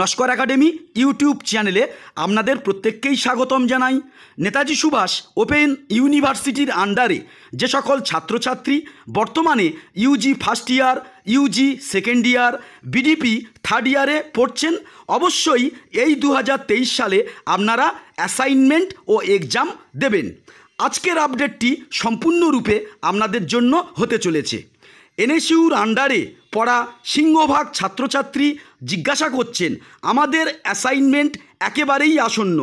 Naskar academy YouTube চ্যানেলে আপনাদের প্রত্যেককেই স্বাগতম জানাই। নেতাজি সুভাষ ওপেন ইউনিভার্সিটির আন্ডারে যে সকল ছাত্রছাত্রী বর্তমানে UG first year, UG second year, BDP third ইয়ারে পড়ছেন, অবশ্যই এই দু হাজার তেইশ সালে আপনারা অ্যাসাইনমেন্ট ও এক্সাম দেবেন। আজকের আপডেটটি সম্পূর্ণরূপে আপনাদের জন্য হতে চলেছে। এনএসইউর আন্ডারে পড়া সিংহভাগ ছাত্রছাত্রী জিজ্ঞাসা করছেন, আমাদের অ্যাসাইনমেন্ট একেবারেই আসন্ন।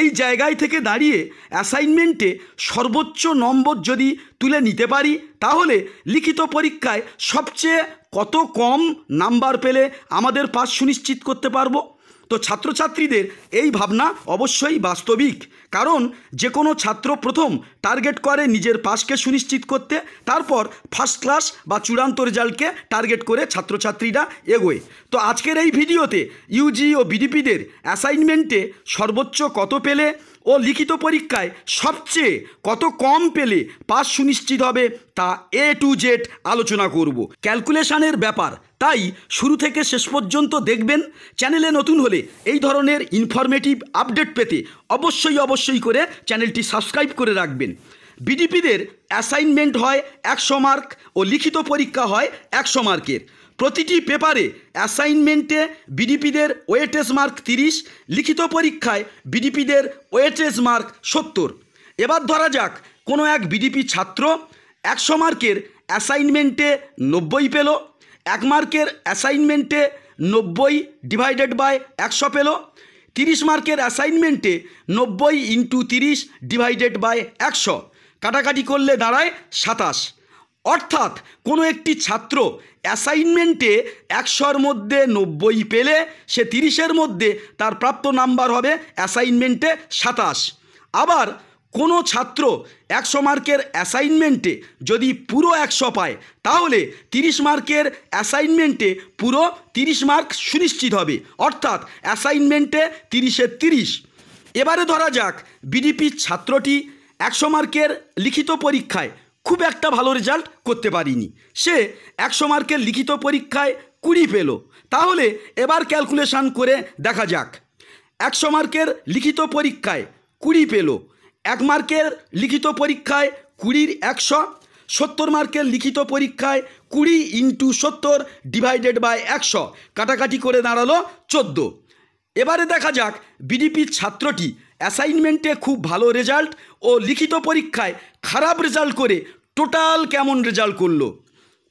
এই জায়গায় থেকে দাঁড়িয়ে অ্যাসাইনমেন্টে সর্বোচ্চ নম্বর যদি তুলে নিতে পারি, তাহলে লিখিত পরীক্ষায় সবচেয়ে কত কম নাম্বার পেলে আমাদের পাস সুনিশ্চিত করতে পারব? তো ছাত্রছাত্রীদের এই ভাবনা অবশ্যই বাস্তবিক। কারণ যে কোনো ছাত্র প্রথম টার্গেট করে নিজের পাশকে সুনিশ্চিত করতে, তারপর ফার্স্ট ক্লাস বা চূড়ান্ত রেজাল্টকে টার্গেট করে ছাত্রছাত্রীরা এগোয়। তো আজকের এই ভিডিওতে ইউজি ও বিডিপিদের অ্যাসাইনমেন্টে সর্বোচ্চ কত পেলে ও লিখিত পরীক্ষায় সবচেয়ে কত কম পেলে পাস সুনিশ্চিত হবে তা এ টু জেড আলোচনা করব। ক্যালকুলেশনের ব্যাপার। তাই শুরু থেকে শেষ পর্যন্ত দেখবেন চ্যানেলে নতুন হলে এই ধরনের ইনফরমেটিভ আপডেট পেতে অবশ্যই অবশ্যই করে চ্যানেলটি সাবস্ক্রাইব করে রাখবেন। বিডিপিদের অ্যাসাইনমেন্ট হয় একশো মার্ক ও লিখিত পরীক্ষা হয় একশো মার্কের প্রতিটি পেপারে অ্যাসাইনমেন্টে বিডিপিদের ওয়েটেজ মার্ক তিরিশ, লিখিত পরীক্ষায় বিডিপিদের ওয়েটেজ মার্ক সত্তর। এবার ধরা যাক, কোনো এক বিডিপি ছাত্র একশো মার্কের অ্যাসাইনমেন্টে নব্বই পেল, এক মার্কের অ্যাসাইনমেন্টে নব্বই ডিভাইডেড বাই একশো পেল, তিরিশ মার্কের অ্যাসাইনমেন্টে নব্বই ইন্টু তিরিশ ডিভাইডেড বাই একশো। কাটাকাটি করলে দাঁড়ায় সাতাশ। অর্থাৎ কোনো একটি ছাত্র অ্যাসাইনমেন্টে একশোর মধ্যে নব্বই পেলে সে তিরিশের মধ্যে তার প্রাপ্ত নাম্বার হবে অ্যাসাইনমেন্টে সাতাশ। আবার কোনো ছাত্র একশো মার্কের অ্যাসাইনমেন্টে যদি পুরো একশো পায়, তাহলে তিরিশ মার্কের অ্যাসাইনমেন্টে পুরো তিরিশ মার্ক সুনিশ্চিত হবে। অর্থাৎ অ্যাসাইনমেন্টে তিরিশের তিরিশ এবারে ধরা যাক বিডিপির ছাত্রটি একশো মার্কের লিখিত পরীক্ষায় খুব একটা ভালো রেজাল্ট করতে পারিনি। সে একশো মার্কের লিখিত পরীক্ষায় কুড়ি পেল। তাহলে এবার ক্যালকুলেশান করে দেখা যাক। একশো মার্কের লিখিত পরীক্ষায় কুড়ি পেল। এক মার্কের লিখিত পরীক্ষায় কুড়ির একশো। সত্তর মার্কের লিখিত পরীক্ষায় কুড়ি ইন্টু সত্তর ডিভাইডেড বাই একশো। কাটাকাটি করে দাঁড়াল চোদ্দ। এবারে দেখা যাক বিডিপির ছাত্রটি অ্যাসাইনমেন্টে খুব ভালো রেজাল্ট ও লিখিত পরীক্ষায় খারাপ রেজাল্ট করে টোটাল কেমন রেজাল্ট করল।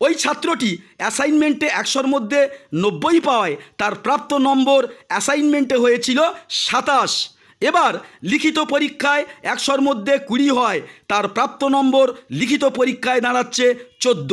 ওই ছাত্রটি অ্যাসাইনমেন্টে একশোর মধ্যে নব্বই পাওয়ায় তার প্রাপ্ত নম্বর অ্যাসাইনমেন্টে হয়েছিল সাতাশ। এবার লিখিত পরীক্ষায় একশোর মধ্যে কুড়ি হয়, তার প্রাপ্ত নম্বর লিখিত পরীক্ষায় দাঁড়াচ্ছে চোদ্দ।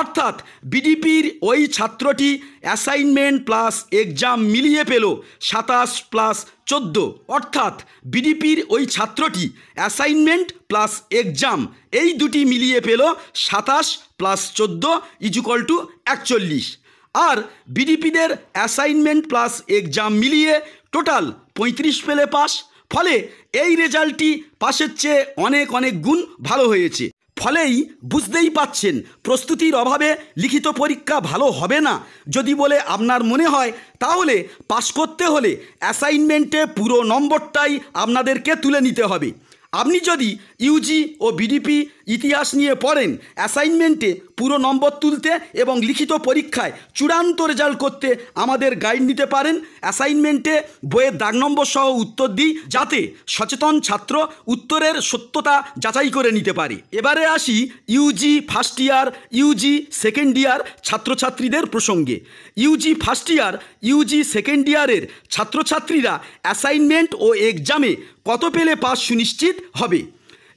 অর্থাৎ বিডিপির ওই ছাত্রটি অ্যাসাইনমেন্ট প্লাস এক্সাম মিলিয়ে পেল সাতাশ প্লাস চোদ্দ। অর্থাৎ বিডিপির ওই ছাত্রটি অ্যাসাইনমেন্ট প্লাস এক্সাম এই দুটি মিলিয়ে পেল সাতাশ প্লাস চোদ্দ ইজুকল টু একচল্লিশ। আর বিডিপিদের অ্যাসাইনমেন্ট প্লাস এক্সাম মিলিয়ে টোটাল পঁয়ত্রিশ পেলে পাস। ফলে এই রেজাল্টটি পাশের চেয়ে অনেক অনেক গুণ ভালো হয়েছে। ফলেই বুঝতেই পাচ্ছেন, প্রস্তুতির অভাবে লিখিত পরীক্ষা ভালো হবে না। যদি বলে আপনার মনে হয়, তাহলে পাশ করতে হলে অ্যাসাইনমেন্টে পুরো নম্বরটাই আপনাদেরকে তুলে নিতে হবে। আপনি যদি ইউজি ও বিডিপি ইতিহাস নিয়ে পড়েন। অ্যাসাইনমেন্টে পুরো নম্বর তুলতে এবং লিখিত পরীক্ষায় চূড়ান্ত রেজাল্ট করতে আমাদের গাইড নিতে পারেন। অ্যাসাইনমেন্টে বইয়ের দাগ নম্বর সহ উত্তর দিই যাতে সচেতন ছাত্র উত্তরের সত্যতা যাচাই করে নিতে পারে। এবারে আসি UG first year, UG second year ছাত্রছাত্রীদের প্রসঙ্গে। UG first year, UG second ইয়ারের ছাত্রছাত্রীরা অ্যাসাইনমেন্ট ও এক্সামে কত পেলে পাস সুনিশ্চিত হবে?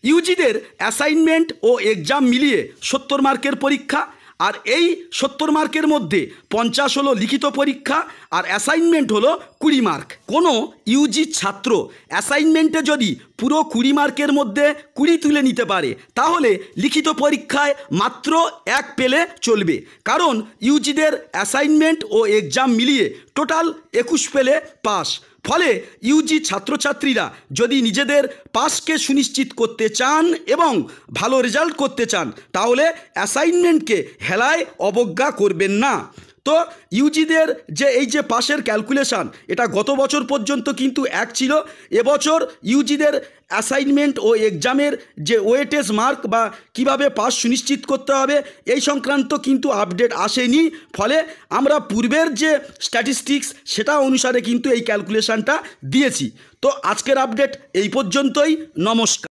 ইউজিদের অ্যাসাইনমেন্ট ও এক্সাম মিলিয়ে সত্তর মার্কের পরীক্ষা, আর এই সত্তর মার্কের মধ্যে পঞ্চাশ হলো লিখিত পরীক্ষা, আর অ্যাসাইনমেন্ট হলো কুড়ি মার্ক। কোনো ইউজি ছাত্র অ্যাসাইনমেন্টে যদি পুরো কুড়ি মার্কের মধ্যে কুড়ি তুলে নিতে পারে, তাহলে লিখিত পরীক্ষায় মাত্র এক পেলে চলবে। কারণ ইউজিদের অ্যাসাইনমেন্ট ও এক্সাম মিলিয়ে টোটাল একুশ পেলে পাস। ফলে ইউজি ছাত্রছাত্রীরা যদি নিজেদের পাসকে সুনিশ্চিত করতে চান এবং ভালো রেজাল্ট করতে চান, তাহলে অ্যাসাইনমেন্টকে হেলায় অবজ্ঞা করবেন না। তো ইউজিদের যে এই যে পাশের ক্যালকুলেশান, এটা গত বছর পর্যন্ত কিন্তু এক ছিল। এবছর ইউজিদের অ্যাসাইনমেন্ট ও এক্সামের যে ওয়েটেজ মার্ক বা কীভাবে পাস সুনিশ্চিত করতে হবে, এই সংক্রান্ত কিন্তু আপডেট আসেনি। ফলে আমরা পূর্বের যে স্ট্যাটিস্টিক্স, সেটা অনুসারে কিন্তু এই ক্যালকুলেশানটা দিয়েছি। তো আজকের আপডেট এই পর্যন্তই। নমস্কার।